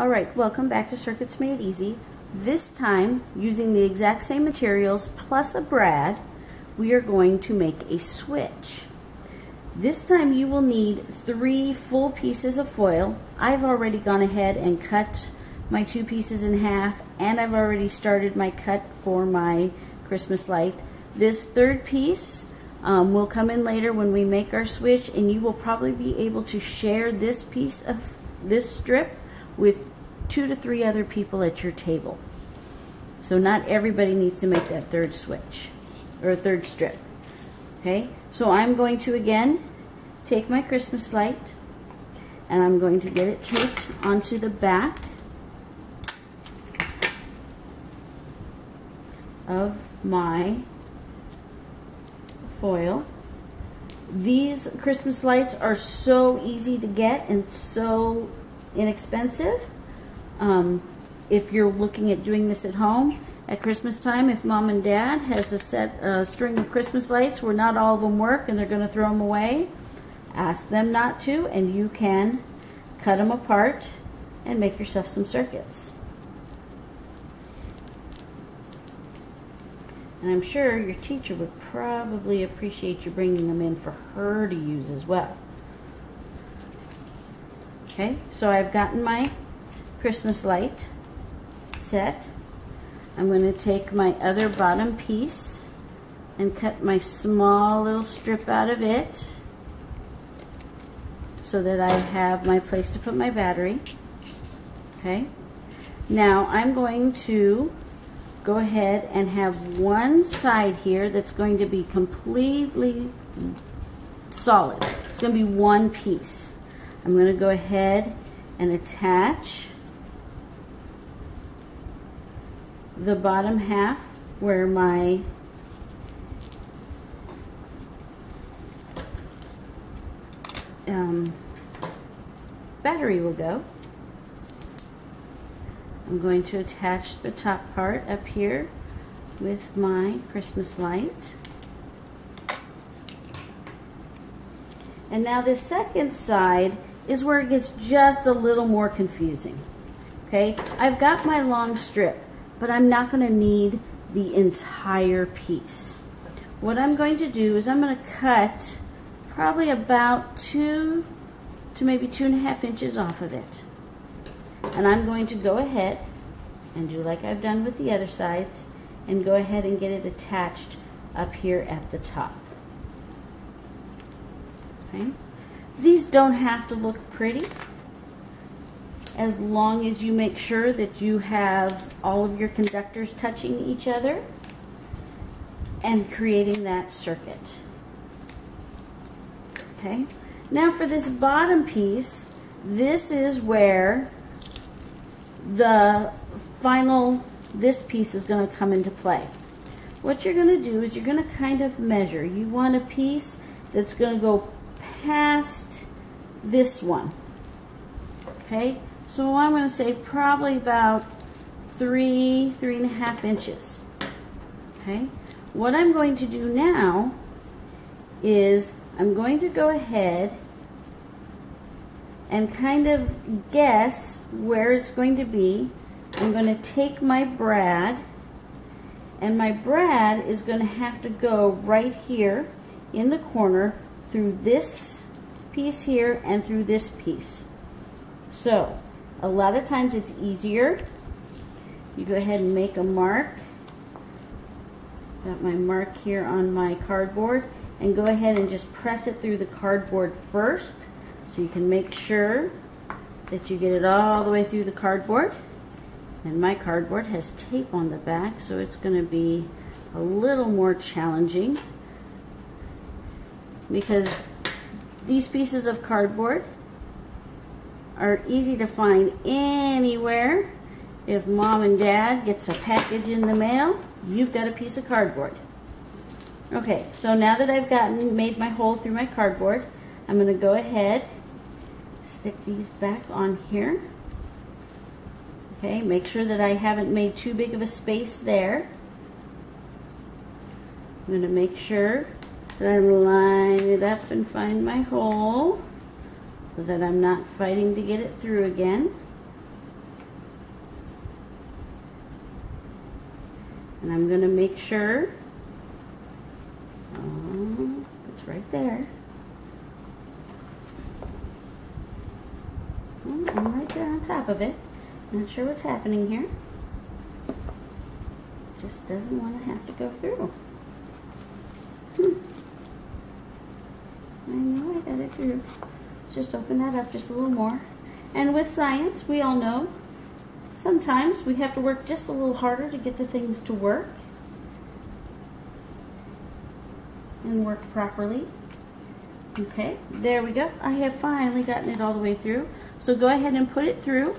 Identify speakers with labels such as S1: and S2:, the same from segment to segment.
S1: Alright, welcome back to Circuits Made Easy. This time, using the exact same materials plus a brad, we are going to make a switch. This time you will need three full pieces of foil. I've already gone ahead and cut my two pieces in half and I've already started my cut for my Christmas light. This third piece um, will come in later when we make our switch and you will probably be able to share this piece of this strip with two to three other people at your table. So not everybody needs to make that third switch or third strip. Okay, so I'm going to again take my Christmas light and I'm going to get it taped onto the back of my foil. These Christmas lights are so easy to get and so inexpensive. Um, if you're looking at doing this at home at Christmas time, if mom and dad has a set uh, string of Christmas lights where not all of them work and they're going to throw them away, ask them not to and you can cut them apart and make yourself some circuits. And I'm sure your teacher would probably appreciate you bringing them in for her to use as well. Okay, so I've gotten my Christmas light set. I'm going to take my other bottom piece and cut my small little strip out of it so that I have my place to put my battery. Okay. Now I'm going to go ahead and have one side here that's going to be completely solid. It's going to be one piece. I'm going to go ahead and attach the bottom half where my um, battery will go. I'm going to attach the top part up here with my Christmas light. And now the second side is where it gets just a little more confusing. Okay, I've got my long strip but I'm not going to need the entire piece. What I'm going to do is I'm going to cut probably about two to maybe two and a half inches off of it. And I'm going to go ahead and do like I've done with the other sides and go ahead and get it attached up here at the top. Okay. These don't have to look pretty as long as you make sure that you have all of your conductors touching each other and creating that circuit. Okay, now for this bottom piece, this is where the final, this piece is going to come into play. What you're going to do is you're going to kind of measure. You want a piece that's going to go past this one. Okay, so I'm going to say probably about three, three and a half inches. Okay. What I'm going to do now is I'm going to go ahead and kind of guess where it's going to be. I'm going to take my brad and my brad is going to have to go right here in the corner through this piece here and through this piece. So a lot of times it's easier. You go ahead and make a mark. Got my mark here on my cardboard and go ahead and just press it through the cardboard first so you can make sure that you get it all the way through the cardboard. And my cardboard has tape on the back so it's going to be a little more challenging because these pieces of cardboard are easy to find anywhere. If mom and dad gets a package in the mail, you've got a piece of cardboard. Okay, so now that I've gotten made my hole through my cardboard, I'm going to go ahead, stick these back on here. Okay, make sure that I haven't made too big of a space there. I'm going to make sure and I line it up and find my hole so that I'm not fighting to get it through again. And I'm going to make sure, oh, it's right there. Oh, I'm right there on top of it. Not sure what's happening here. Just doesn't want to have to go through. I know I got it through. Let's just open that up just a little more. And with science, we all know sometimes we have to work just a little harder to get the things to work and work properly. Okay, there we go. I have finally gotten it all the way through. So go ahead and put it through.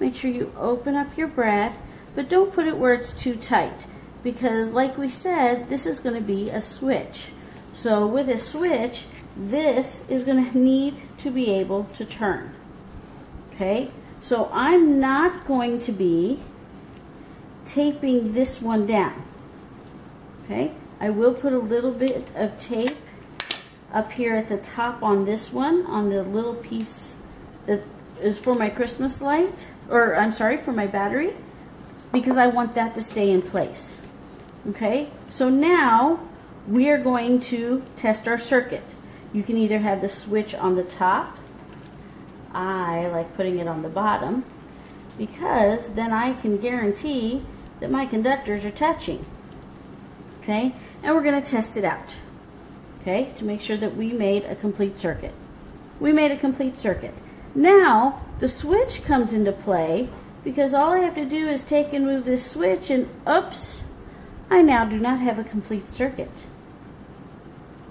S1: Make sure you open up your brad, but don't put it where it's too tight because like we said, this is going to be a switch. So with a switch, this is going to need to be able to turn. Okay, so I'm not going to be taping this one down. Okay, I will put a little bit of tape up here at the top on this one, on the little piece that is for my Christmas light, or I'm sorry, for my battery, because I want that to stay in place. Okay, so now we are going to test our circuit. You can either have the switch on the top. I like putting it on the bottom because then I can guarantee that my conductors are touching. Okay, and we're going to test it out. Okay, to make sure that we made a complete circuit. We made a complete circuit. Now, the switch comes into play because all I have to do is take and move this switch and oops, I now do not have a complete circuit.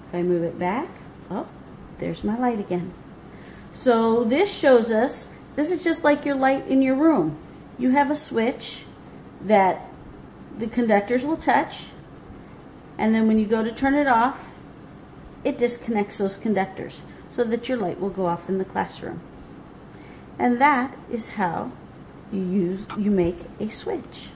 S1: If I move it back, oh, there's my light again. So this shows us, this is just like your light in your room. You have a switch that the conductors will touch, and then when you go to turn it off, it disconnects those conductors so that your light will go off in the classroom. And that is how you use you make a switch.